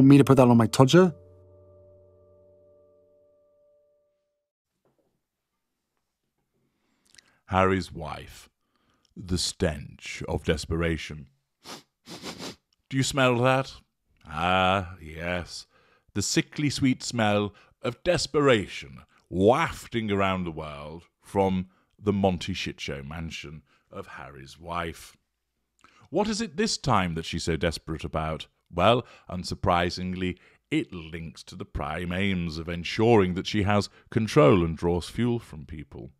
Want me to put that on my todger? Harry's wife. The stench of desperation. Do you smell that? Ah, yes. The sickly sweet smell of desperation wafting around the world from the Monty Shitshow mansion of Harry's wife. What is it this time that she's so desperate about? Well, unsurprisingly, it links to the prime aims of ensuring that she has control and draws fuel from people.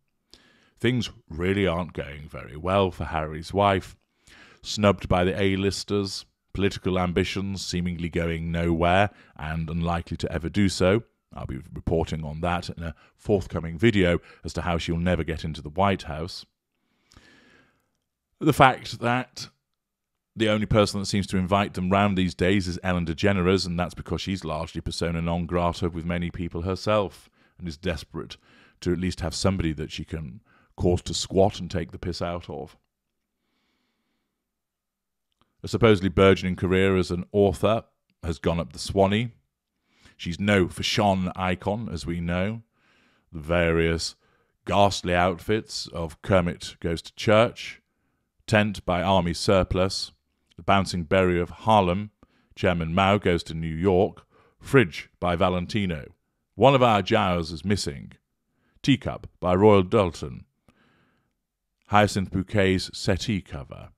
Things really aren't going very well for Harry's wife. Snubbed by the A-listers, political ambitions seemingly going nowhere and unlikely to ever do so. I'll be reporting on that in a forthcoming video as to how she'll never get into the White House. The fact that the only person that seems to invite them round these days is Ellen DeGeneres, and that's because she's largely persona non grata with many people herself and is desperate to at least have somebody that she can cause to squat and take the piss out of. A supposedly burgeoning career as an author has gone up the Swanee. She's no fashion icon, as we know. The various ghastly outfits of Kermit Goes to Church, Tent by Army Surplus, The Bouncing Berry of Harlem, Chairman Mao Goes to New York, Fridge by Valentino, One of Our Jowls is Missing, Teacup by Royal Doulton, Hyacinth Bouquet's settee cover,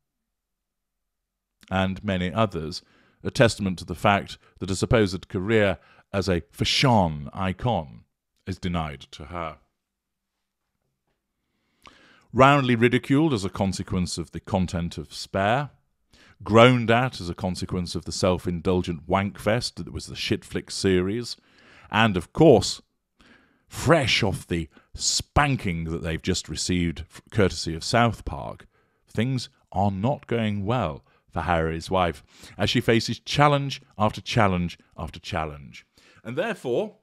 and many others, a testament to the fact that a supposed career as a fashion icon is denied to her. Roundly ridiculed as a consequence of the content of Spare, groaned at as a consequence of the self indulgent wankfest that was the Shitflick series, and of course, fresh off the spanking that they've just received courtesy of South Park, things are not going well for Harry's wife as she faces challenge after challenge after challenge. And therefore,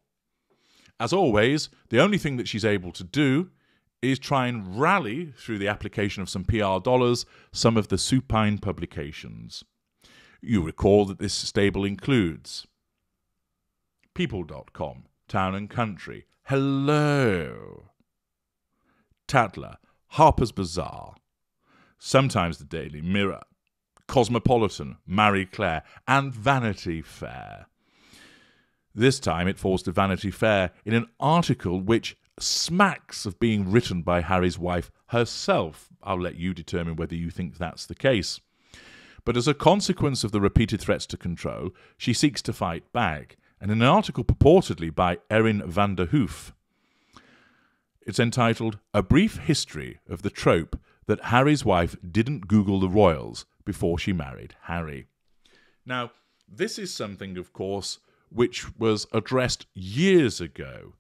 as always, the only thing that she's able to do is try and rally through the application of some PR dollars some of the supine publications. You recall that this stable includes People.com, Town and Country, Hello, Tatler, Harper's Bazaar, sometimes the Daily Mirror, Cosmopolitan, Marie Claire, and Vanity Fair. This time it falls to Vanity Fair in an article which smacks of being written by Harry's wife herself. I'll let you determine whether you think that's the case. But as a consequence of the repeated threats to control, she seeks to fight back. And in an article purportedly by Erin Vanderhoof, it's entitled A Brief History of the Trope That Harry's Wife Didn't Google the Royals Before She Married Harry. Now, this is something, of course, which was addressed years ago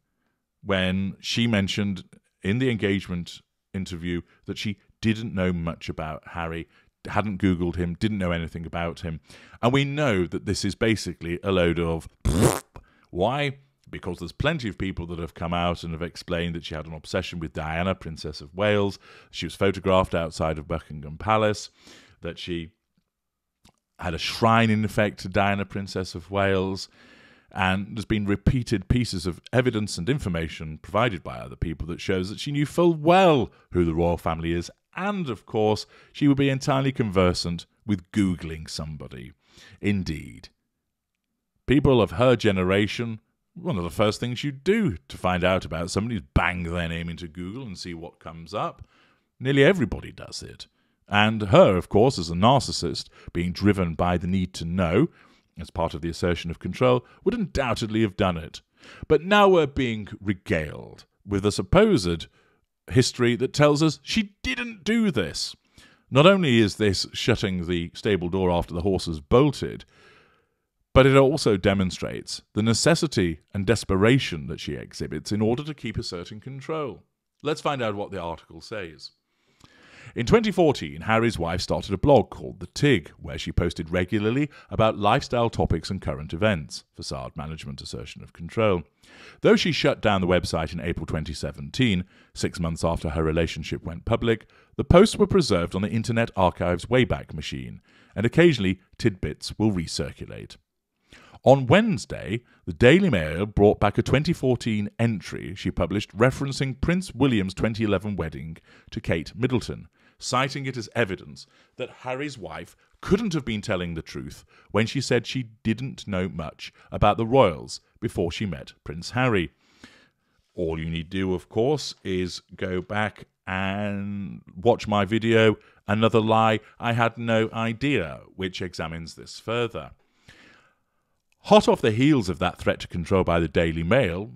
when she mentioned in the engagement interview that she didn't know much about Harry, hadn't Googled him, didn't know anything about him. And we know that this is basically a load of. Why? Because there's plenty of people that have come out and have explained that she had an obsession with Diana, Princess of Wales. She was photographed outside of Buckingham Palace, that she had a shrine, in effect, to Diana, Princess of Wales and there's been repeated pieces of evidence and information provided by other people that shows that she knew full well who the royal family is, and of course, she would be entirely conversant with Googling somebody. Indeed. People of her generation, one of the first things you do to find out about somebody is bang their name into Google and see what comes up. Nearly everybody does it. And her, of course, as a narcissist, being driven by the need to know, as part of the assertion of control, would undoubtedly have done it. But now we're being regaled with a supposed history that tells us she didn't do this. Not only is this shutting the stable door after the horses bolted, but it also demonstrates the necessity and desperation that she exhibits in order to keep asserting control. Let's find out what the article says. In 2014, Harry's wife started a blog called The TIG, where she posted regularly about lifestyle topics and current events, facade management, assertion of control. Though she shut down the website in April 2017, six months after her relationship went public, the posts were preserved on the Internet Archive's Wayback Machine, and occasionally tidbits will recirculate. On Wednesday, the Daily Mail brought back a 2014 entry she published referencing Prince William's 2011 wedding to Kate Middleton, citing it as evidence that Harry's wife couldn't have been telling the truth when she said she didn't know much about the royals before she met Prince Harry. All you need to do, of course, is go back and watch my video, Another Lie I Had No Idea, which examines this further. Hot off the heels of that threat to control by the Daily Mail,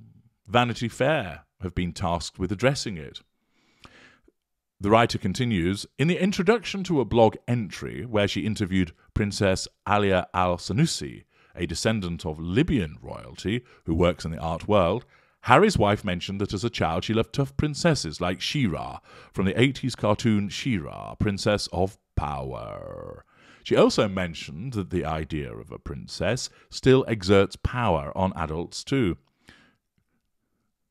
Vanity Fair have been tasked with addressing it. The writer continues In the introduction to a blog entry where she interviewed Princess Alia al Senussi, a descendant of Libyan royalty who works in the art world, Harry's wife mentioned that as a child she loved tough princesses like She-Ra from the 80s cartoon She-Ra, Princess of Power. She also mentioned that the idea of a princess still exerts power on adults too.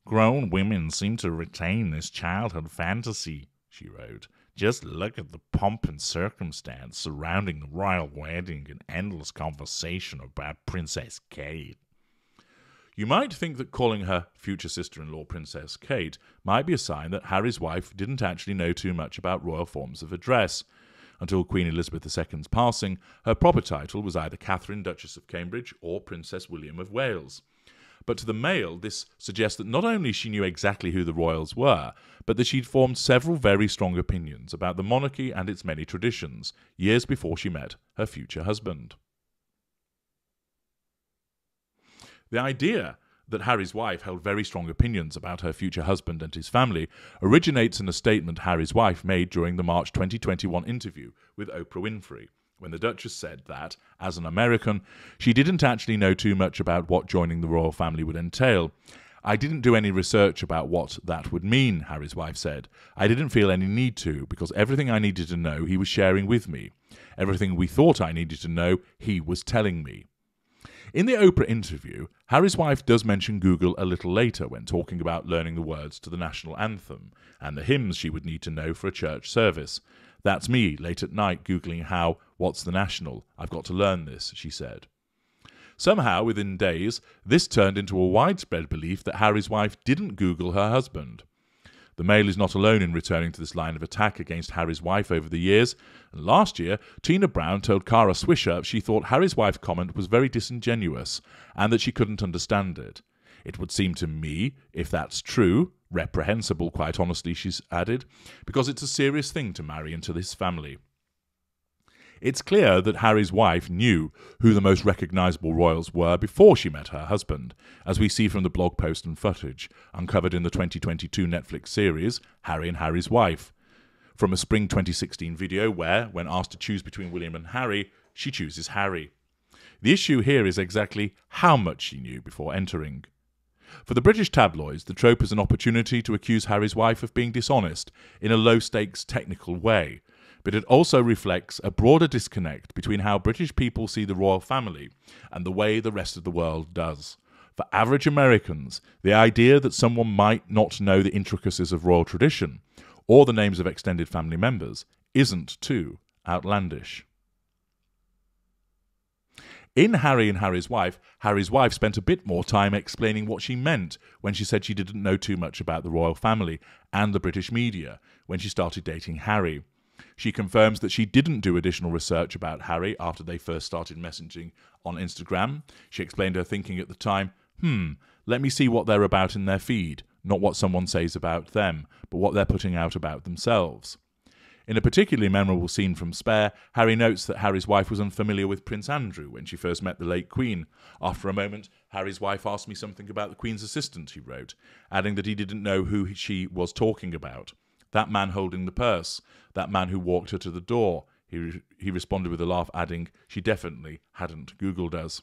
Grown women seem to retain this childhood fantasy, she wrote. Just look at the pomp and circumstance surrounding the royal wedding and endless conversation about Princess Kate. You might think that calling her future sister in law Princess Kate might be a sign that Harry's wife didn't actually know too much about royal forms of address. Until Queen Elizabeth II's passing, her proper title was either Catherine, Duchess of Cambridge, or Princess William of Wales. But to the Mail, this suggests that not only she knew exactly who the royals were, but that she'd formed several very strong opinions about the monarchy and its many traditions years before she met her future husband. The idea that Harry's wife held very strong opinions about her future husband and his family originates in a statement Harry's wife made during the March 2021 interview with Oprah Winfrey, when the Duchess said that, as an American, she didn't actually know too much about what joining the royal family would entail. I didn't do any research about what that would mean, Harry's wife said. I didn't feel any need to, because everything I needed to know he was sharing with me. Everything we thought I needed to know, he was telling me. In the Oprah interview, Harry's wife does mention Google a little later when talking about learning the words to the national anthem and the hymns she would need to know for a church service. That's me late at night Googling how, what's the national? I've got to learn this, she said. Somehow, within days, this turned into a widespread belief that Harry's wife didn't Google her husband. The Mail is not alone in returning to this line of attack against Harry's wife over the years. And last year, Tina Brown told Kara Swisher she thought Harry's wife's comment was very disingenuous and that she couldn't understand it. It would seem to me, if that's true, reprehensible, quite honestly, she's added, because it's a serious thing to marry into this family. It's clear that Harry's wife knew who the most recognisable royals were before she met her husband, as we see from the blog post and footage uncovered in the 2022 Netflix series Harry and Harry's Wife. From a spring 2016 video where, when asked to choose between William and Harry, she chooses Harry. The issue here is exactly how much she knew before entering. For the British tabloids, the trope is an opportunity to accuse Harry's wife of being dishonest in a low stakes technical way, but it also reflects a broader disconnect between how British people see the royal family and the way the rest of the world does. For average Americans, the idea that someone might not know the intricacies of royal tradition or the names of extended family members isn't too outlandish. In Harry and Harry's Wife, Harry's wife spent a bit more time explaining what she meant when she said she didn't know too much about the royal family and the British media when she started dating Harry. She confirms that she didn't do additional research about Harry after they first started messaging on Instagram. She explained her thinking at the time hmm, let me see what they're about in their feed, not what someone says about them, but what they're putting out about themselves. In a particularly memorable scene from Spare, Harry notes that Harry's wife was unfamiliar with Prince Andrew when she first met the late Queen. After a moment, Harry's wife asked me something about the Queen's assistant, he wrote, adding that he didn't know who she was talking about. That man holding the purse, that man who walked her to the door. He, re- he responded with a laugh, adding, She definitely hadn't Googled us.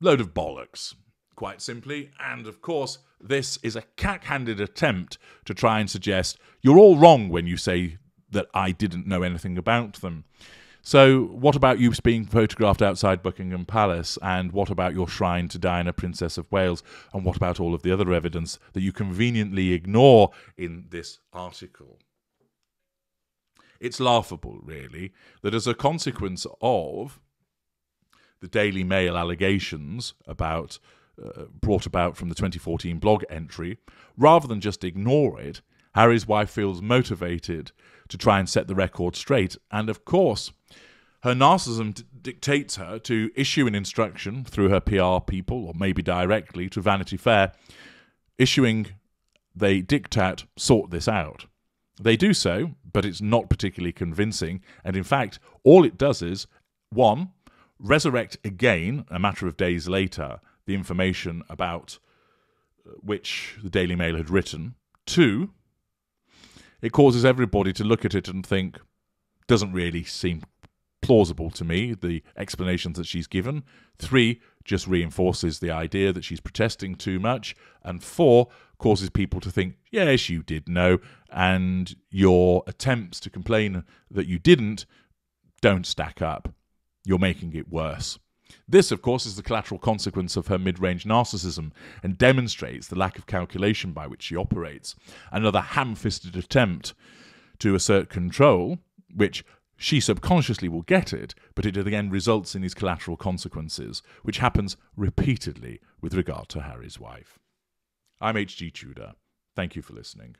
Load of bollocks, quite simply. And of course, this is a cack handed attempt to try and suggest you're all wrong when you say that I didn't know anything about them. So, what about you being photographed outside Buckingham Palace? And what about your shrine to Diana, Princess of Wales? And what about all of the other evidence that you conveniently ignore in this article? It's laughable, really, that as a consequence of the Daily Mail allegations about uh, brought about from the 2014 blog entry, rather than just ignore it, Harry's wife feels motivated to try and set the record straight. And of course, her narcissism d- dictates her to issue an instruction through her PR people, or maybe directly to Vanity Fair, issuing they dictate sort this out. They do so, but it's not particularly convincing. And in fact, all it does is one, resurrect again, a matter of days later, the information about uh, which the Daily Mail had written. Two, it causes everybody to look at it and think, doesn't really seem plausible to me, the explanations that she's given. Three, just reinforces the idea that she's protesting too much. And four, causes people to think, yes, you did know, and your attempts to complain that you didn't don't stack up. You're making it worse. This, of course, is the collateral consequence of her mid range narcissism and demonstrates the lack of calculation by which she operates. Another ham fisted attempt to assert control, which she subconsciously will get it, but it again results in these collateral consequences, which happens repeatedly with regard to Harry's wife. I'm H.G. Tudor. Thank you for listening.